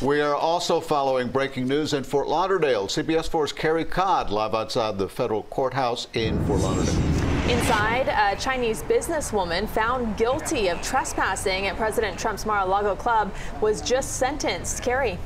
We are also following breaking news in Fort Lauderdale. CBS 4's Carey Codd live outside the federal courthouse in Fort Lauderdale. Inside, a Chinese businesswoman found guilty of trespassing at President Trump's Mar-a-Lago club was just sentenced. Carey.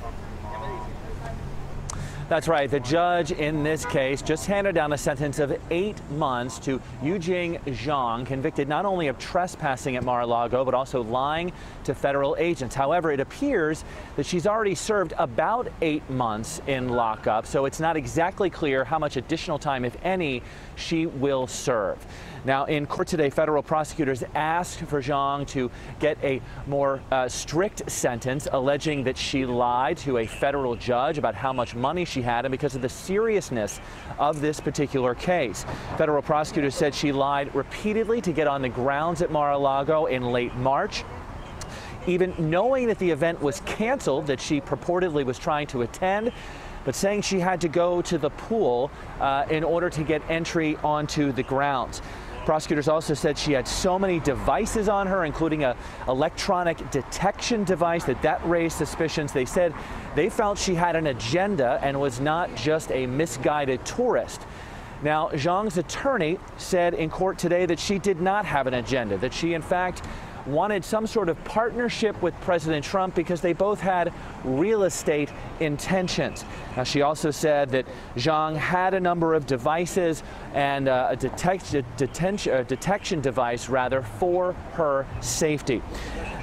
That's right. The judge in this case just handed down a sentence of eight months to Yujing Zhang, convicted not only of trespassing at Mar-a-Lago, but also lying to federal agents. However, it appears that she's already served about eight months in lockup, so it's not exactly clear how much additional time, if any, she will serve. Now, in court today, federal prosecutors asked for Zhang to get a more uh, strict sentence, alleging that she lied to a federal judge about how much money she had and because of the seriousness of this particular case. Federal prosecutors said she lied repeatedly to get on the grounds at Mar-a-Lago in late March even knowing that the event was canceled that she purportedly was trying to attend but saying she had to go to the pool uh, in order to get entry onto the grounds. Prosecutors also said she had so many devices on her, including a electronic detection device, that that raised suspicions. They said they felt she had an agenda and was not just a misguided tourist. Now, Zhang's attorney said in court today that she did not have an agenda, that she, in fact, wanted some sort of partnership with President Trump because they both had real estate intentions. Now, she also said that Zhang had a number of devices and uh, a detect detention, uh, detection device, rather, for her safety.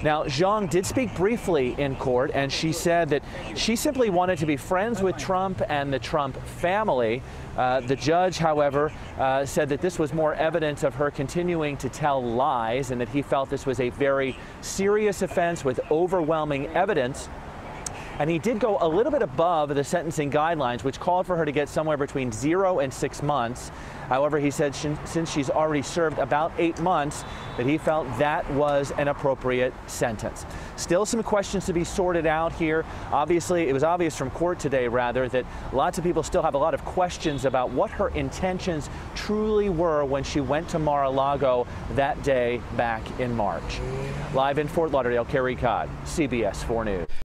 Now, Zhang did speak briefly in court, and she said that she simply wanted to be friends with Trump and the Trump family. Uh, the judge, however, uh, said that this was more evidence of her continuing to tell lies and that he felt this was a very serious offense with overwhelming evidence and he did go a little bit above the sentencing guidelines, which called for her to get somewhere between zero and six months. However, he said since she's already served about eight months, that he felt that was an appropriate sentence. Still some questions to be sorted out here. Obviously, it was obvious from court today, rather, that lots of people still have a lot of questions about what her intentions truly were when she went to Mar-a-Lago that day back in March. Live in Fort Lauderdale, Carey Codd, CBS 4 News.